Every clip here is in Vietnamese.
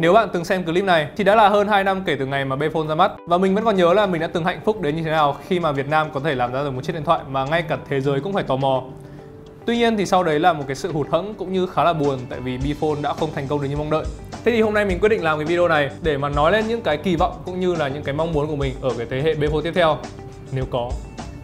Nếu bạn từng xem clip này thì đã là hơn 2 năm kể từ ngày mà Bphone ra mắt và mình vẫn còn nhớ là mình đã từng hạnh phúc đến như thế nào khi mà Việt Nam có thể làm ra được một chiếc điện thoại mà ngay cả thế giới cũng phải tò mò. Tuy nhiên thì sau đấy là một cái sự hụt hẫng cũng như khá là buồn tại vì Bphone đã không thành công được như mong đợi. Thế thì hôm nay mình quyết định làm cái video này để mà nói lên những cái kỳ vọng cũng như là những cái mong muốn của mình ở cái thế hệ Bphone tiếp theo nếu có.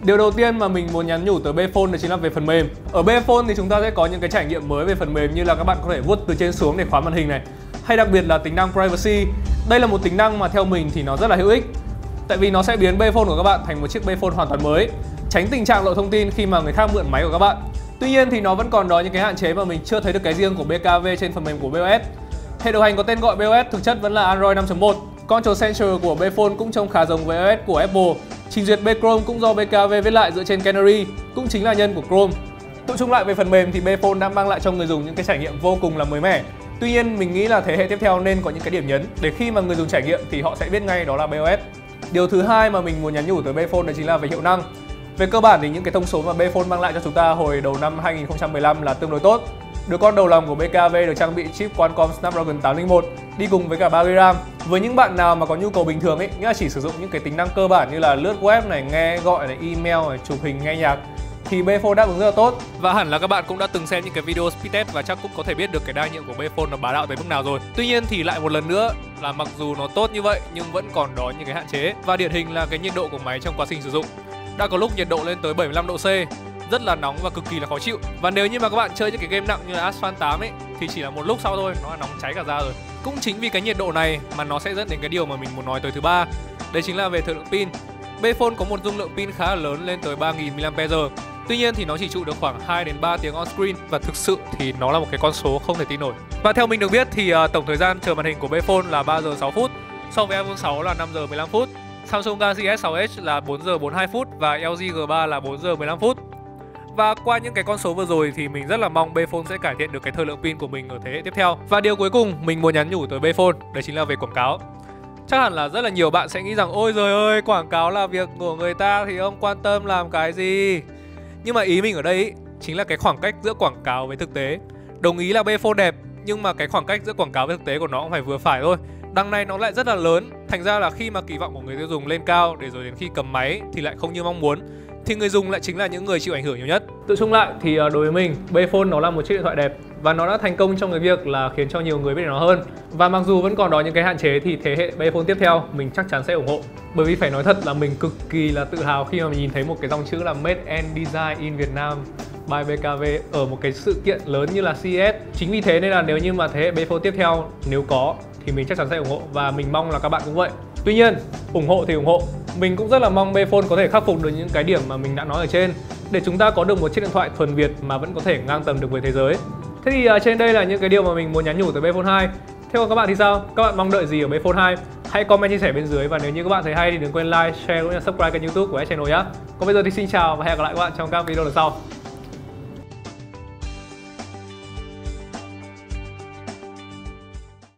Điều đầu tiên mà mình muốn nhắn nhủ tới Bphone đó chính là về phần mềm. Ở Bphone thì chúng ta sẽ có những cái trải nghiệm mới về phần mềm như là các bạn có thể vuốt từ trên xuống để khóa màn hình này, hay đặc biệt là tính năng privacy. Đây là một tính năng mà theo mình thì nó rất là hữu ích. Tại vì nó sẽ biến Bphone của các bạn thành một chiếc Bphone hoàn toàn mới, tránh tình trạng lộ thông tin khi mà người khác mượn máy của các bạn. Tuy nhiên thì nó vẫn còn đó những cái hạn chế mà mình chưa thấy được cái riêng của BKV trên phần mềm của BOS. Hệ điều hành có tên gọi BOS thực chất vẫn là Android 5.1. Control Center của Bphone cũng trông khá giống với OS của Apple. Trình duyệt Bchrome cũng do BKV viết lại dựa trên Canary, cũng chính là nhân của Chrome. Tụ chung lại về phần mềm thì Bphone đã mang lại cho người dùng những cái trải nghiệm vô cùng là mới mẻ. Tuy nhiên mình nghĩ là thế hệ tiếp theo nên có những cái điểm nhấn để khi mà người dùng trải nghiệm thì họ sẽ biết ngay đó là BOS. Điều thứ hai mà mình muốn nhắn nhủ tới Bphone đó chính là về hiệu năng. Về cơ bản thì những cái thông số mà Bphone mang lại cho chúng ta hồi đầu năm 2015 là tương đối tốt. Đứa con đầu lòng của BKV được trang bị chip Qualcomm Snapdragon 801 đi cùng với cả 3GB RAM. Với những bạn nào mà có nhu cầu bình thường ấy, nghĩa là chỉ sử dụng những cái tính năng cơ bản như là lướt web này, nghe gọi này, email này, chụp hình, nghe nhạc thì Bphone đáp ứng rất là tốt. Và hẳn là các bạn cũng đã từng xem những cái video speed test và chắc cũng có thể biết được cái đa nhiệm của Bphone nó bá đạo tới mức nào rồi. Tuy nhiên thì lại một lần nữa là mặc dù nó tốt như vậy, nhưng vẫn còn đó những cái hạn chế và điển hình là cái nhiệt độ của máy trong quá trình sử dụng. Đã có lúc nhiệt độ lên tới 75 độ C, rất là nóng và cực kỳ là khó chịu và nếu như mà các bạn chơi những cái game nặng như là Asphalt 8 ấy, thì chỉ là một lúc sau thôi, nó là nóng cháy cả da rồi cũng chính vì cái nhiệt độ này mà nó sẽ dẫn đến cái điều mà mình muốn nói tới thứ ba đấy chính là về thời lượng pin Bphone có một dung lượng pin khá là lớn, lên tới 3000 mAh Tuy nhiên thì nó chỉ trụ được khoảng 2 đến 3 tiếng on screen và thực sự thì nó là một cái con số không thể tin nổi. Và theo mình được biết thì uh, tổng thời gian chờ màn hình của Bphone là 3 giờ 6 phút, so với iPhone 6 là 5 giờ 15 phút. Samsung Galaxy S6 Edge là 4 giờ 42 phút và LG G3 là 4 giờ 15 phút. Và qua những cái con số vừa rồi thì mình rất là mong Bphone sẽ cải thiện được cái thời lượng pin của mình ở thế hệ tiếp theo. Và điều cuối cùng mình muốn nhắn nhủ tới Bphone đấy chính là về quảng cáo. Chắc hẳn là rất là nhiều bạn sẽ nghĩ rằng ôi trời ơi quảng cáo là việc của người ta thì ông quan tâm làm cái gì. Nhưng mà ý mình ở đây ý, chính là cái khoảng cách giữa quảng cáo với thực tế. Đồng ý là Bphone đẹp nhưng mà cái khoảng cách giữa quảng cáo với thực tế của nó cũng phải vừa phải thôi. Đằng này nó lại rất là lớn, thành ra là khi mà kỳ vọng của người tiêu dùng lên cao để rồi đến khi cầm máy thì lại không như mong muốn thì người dùng lại chính là những người chịu ảnh hưởng nhiều nhất. Tự chung lại thì à, đối với mình, Bayphone nó là một chiếc điện thoại đẹp và nó đã thành công trong cái việc là khiến cho nhiều người biết đến nó hơn. Và mặc dù vẫn còn đó những cái hạn chế thì thế hệ Bayphone tiếp theo mình chắc chắn sẽ ủng hộ. Bởi vì phải nói thật là mình cực kỳ là tự hào khi mà mình nhìn thấy một cái dòng chữ là Made and Design in Việt Nam by BKV ở một cái sự kiện lớn như là CES. Chính vì thế nên là nếu như mà thế hệ Bayphone tiếp theo nếu có thì mình chắc chắn sẽ ủng hộ và mình mong là các bạn cũng vậy. Tuy nhiên, ủng hộ thì ủng hộ. Mình cũng rất là mong Bphone có thể khắc phục được những cái điểm mà mình đã nói ở trên để chúng ta có được một chiếc điện thoại thuần Việt mà vẫn có thể ngang tầm được với thế giới. Thế thì uh, trên đây là những cái điều mà mình muốn nhắn nhủ tới Bphone 2. Theo các bạn thì sao? Các bạn mong đợi gì ở Bphone 2? Hãy comment chia sẻ bên dưới và nếu như các bạn thấy hay thì đừng quên like, share cũng như subscribe kênh YouTube của S Channel nhé. Còn bây giờ thì xin chào và hẹn gặp lại các bạn trong các video lần sau.